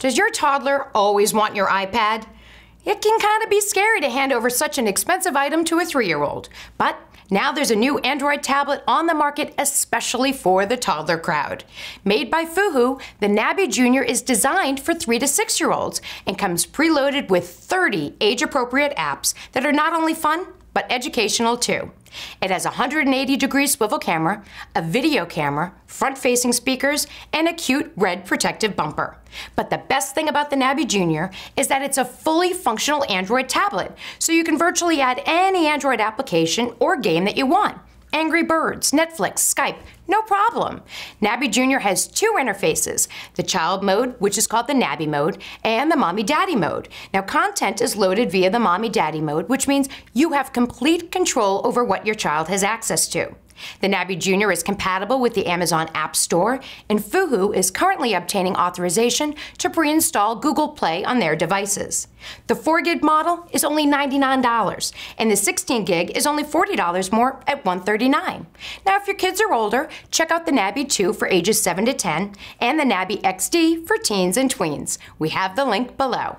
Does your toddler always want your iPad? It can kind of be scary to hand over such an expensive item to a three year old, but now there's a new Android tablet on the market especially for the toddler crowd. Made by Fuhu, the Nabi Junior is designed for 3 to 6 year olds and comes preloaded with 30 age appropriate apps that are not only fun, but educational too. It has a 180 degree swivel camera, a video camera, front facing speakers, and a cute red protective bumper. But the best thing about the Nabi Junior is that it's a fully functional Android tablet, so you can virtually add any Android application or game that you want. Angry Birds, Netflix, Skype, no problem. Nabi Jr. has two interfaces the child mode, which is called the Nabi mode, and the mommy daddy mode. Now, content is loaded via the mommy daddy mode, which means you have complete control over what your child has access to. The Nabi Junior is compatible with the Amazon App Store, and Fuhu is currently obtaining authorization to pre-install Google Play on their devices. The 4 gig model is only $99, and the 16 gig is only $40 more at 139. Now, if your kids are older, check out the Nabi 2 for ages 7 to 10 and the Nabi XD for teens and tweens. We have the link below.